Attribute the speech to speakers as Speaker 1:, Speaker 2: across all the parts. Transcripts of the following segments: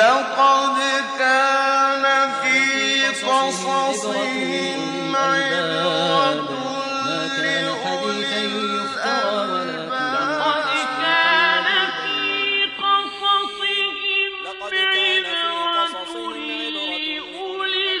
Speaker 1: لقد كان في قصصهم عبرة
Speaker 2: لأولي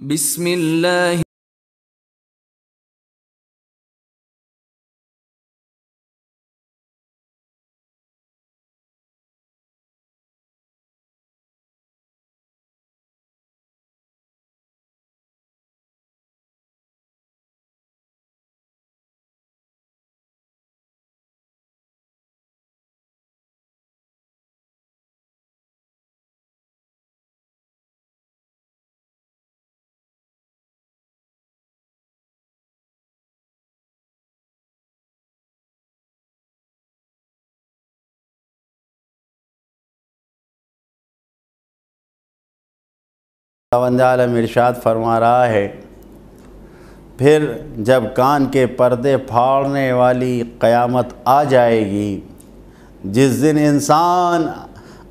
Speaker 3: بسم الله
Speaker 4: خداوند عالم ارشاد فرما رہا ہے۔ پھر جب کان کے پردے پھاڑنے والی قیامت آ جائے گی، جس دن انسان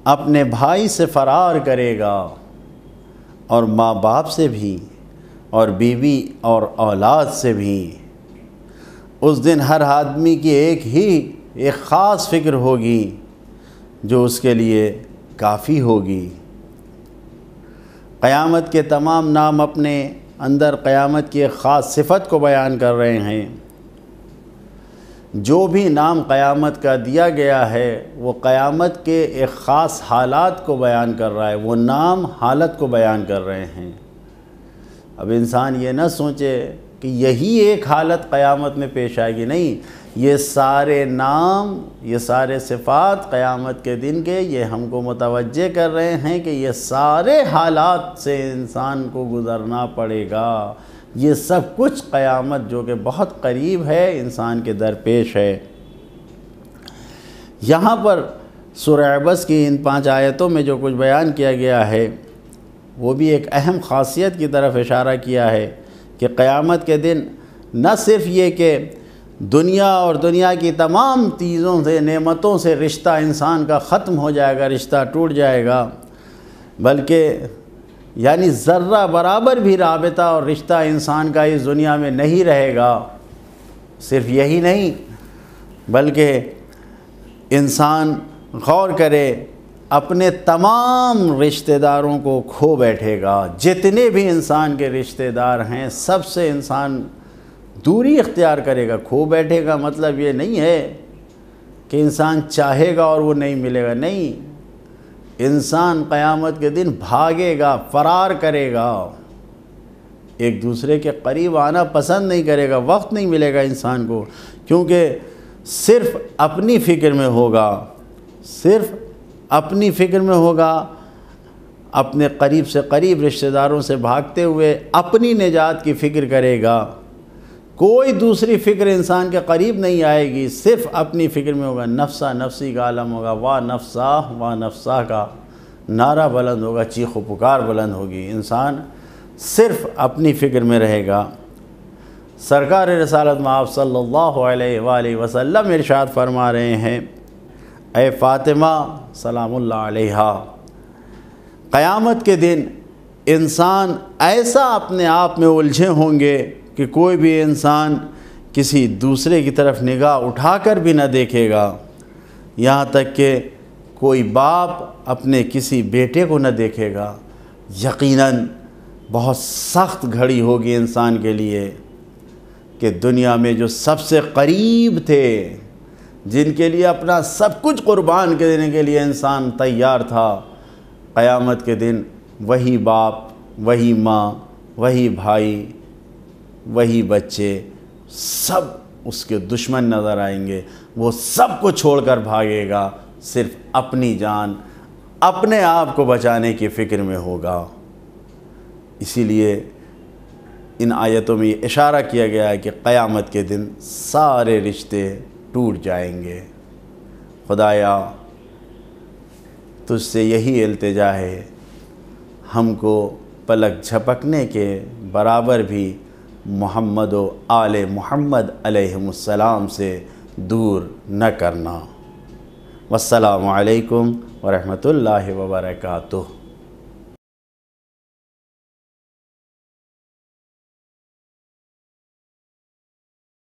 Speaker 4: اپنے بھائی سے فرار کرے گا، اور ماں باپ سے بھی، اور بیوی اور اولاد سے بھی، اس دن ہر آدمی کی ایک ہی، ایک خاص فکر ہوگی، جو اس کے لیے کافی ہوگی۔ قیامت کے تمام نام اپنے اندر قیامت کی ایک خاص صفت کو بیان کر رہے ہیں۔ جو بھی نام قیامت کا دیا گیا ہے، وہ قیامت کے ایک خاص حالات کو بیان کر رہا ہے۔ وہ نام حالت کو بیان کر رہے ہیں۔ اب انسان یہ نہ سوچے کہ یہی ایک حالت قیامت میں پیش آئے گی نہیں، یہ سارے نام، یہ سارے صفات قیامت کے دن کے، یہ ہم کو متوجہ کر رہے ہیں کہ یہ سارے حالات سے انسان کو گزرنا پڑے گا۔ یہ سب کچھ قیامت جو کہ بہت قریب ہے انسان کے درپیش ہے۔ یہاں پر سورہ عبس کی ان پانچ آیتوں میں جو کچھ بیان کیا گیا ہے، وہ بھی ایک اہم خاصیت کی طرف اشارہ کیا ہے۔ کہ قیامت کے دن نہ صرف یہ کہ دنیا اور دنیا کی تمام چیزوں سے، نعمتوں سے رشتہ انسان کا ختم ہو جائے گا، رشتہ ٹوٹ جائے گا، بلکہ یعنی ذرہ برابر بھی رابطہ اور رشتہ انسان کا اس دنیا میں نہیں رہے گا۔ صرف یہی نہیں، بلکہ انسان غور کرے اپنے تمام رشتہ داروں کو کھو بیٹھے گا۔ جتنے بھی انسان کے رشتہ دار ہیں، سب سے انسان دوری اختیار کرے گا، کھو بیٹھے گا۔ مطلب یہ نہیں ہے کہ انسان چاہے گا اور وہ نہیں ملے گا۔ نہیں، انسان قیامت کے دن بھاگے گا، فرار کرے گا۔ ایک دوسرے کے قریب آنا پسند نہیں کرے گا، وقت نہیں ملے گا انسان کو۔ کیونکہ صرف اپنی فکر میں ہوگا، صرف اپنی فکر میں ہوگا، اپنے قریب سے قریب رشتہ داروں سے بھاگتے ہوئے اپنی نجات کی فکر کرے گا۔ کوئی دوسری فکر انسان کے قریب نہیں آئے گی، صرف اپنی فکر میں ہوگا نفسہ نفسی کا عالم ہوگا واہ نفسا واہ نفسا کا نعرہ بلند ہوگا، چیخ و پکار بلند ہوگی۔ انسان صرف اپنی فکر میں رہے گا۔ سرکار رسالت میں آپ صلی اللہ علیہ وآلہ وسلم ارشاد فرما رہے ہیں اے فاطمہ، سلام اللہ علیہ قیامت کے دن انسان ایسا اپنے آپ میں الجھے ہوں گے کہ کوئی بھی انسان کسی دوسرے کی طرف نگاہ اٹھا کر بھی نہ دیکھے گا۔ یہاں تک کہ کوئی باپ اپنے کسی بیٹے کو نہ دیکھے گا۔ یقیناً بہت سخت گھڑی ہوگی انسان کے لیے کہ دنیا میں جو سب سے قریب تھے۔ جن کے لیے اپنا سب کچھ قربان کے دینے کے لیے انسان تیار تھا، قیامت کے دن وہی باپ، وہی ماں، وہی بھائی، وہی بچے سب اس کے دشمن نظر آئیں گے۔ وہ سب کو چھوڑ کر بھاگے گا، صرف اپنی جان، اپنے آپ کو بچانے کی فکر میں ہوگا۔ اسی لیے ان آیتوں میں یہ اشارہ کیا گیا ہے کہ قیامت کے دن سارے رشتے ٹوٹ جائیں گے۔ خدایا، تجھ سے یہی التجا ہے۔ ہم کو پلک جھپکنے کے برابر بھی محمد و آل محمد علیہ السلام سے دور نہ کرنا۔ والسلام علیکم ورحمۃ اللہ وبرکاتہ۔